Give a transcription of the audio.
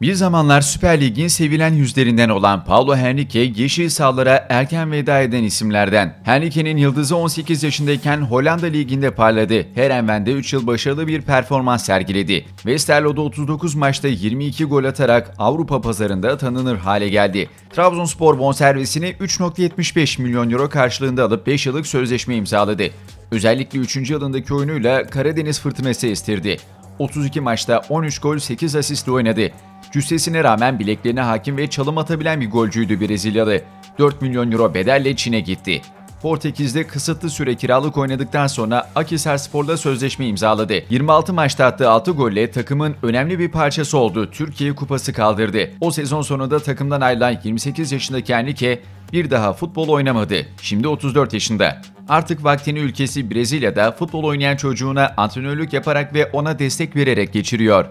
Bir zamanlar Süper Lig'in sevilen yüzlerinden olan Paulo Henrique, yeşil sahalara erken veda eden isimlerden. Henrique'nin yıldızı 18 yaşındayken Hollanda Ligi'nde parladı. Herenven'de 3 yıl başarılı bir performans sergiledi. Westerlo'da 39 maçta 22 gol atarak Avrupa pazarında tanınır hale geldi. Trabzonspor bonservisini 3.75 milyon euro karşılığında alıp 5 yıllık sözleşme imzaladı. Özellikle 3. yılındaki oyunuyla Karadeniz fırtınası estirdi. 32 maçta 13 gol 8 asistle oynadı. Cüssesine rağmen bileklerine hakim ve çalım atabilen bir golcüydü Brezilyalı. 4 milyon euro bedelle Çin'e gitti. Portekiz'de kısıtlı süre kiralık oynadıktan sonra Akhisarspor'da sözleşme imzaladı. 26 maçta attığı 6 golle takımın önemli bir parçası oldu. Türkiye Kupası kaldırdı. O sezon sonunda takımdan ayrılan 28 yaşındaki Enrique bir daha futbol oynamadı. Şimdi 34 yaşında. Artık vaktini ülkesi Brezilya'da futbol oynayan çocuğuna antrenörlük yaparak ve ona destek vererek geçiriyor.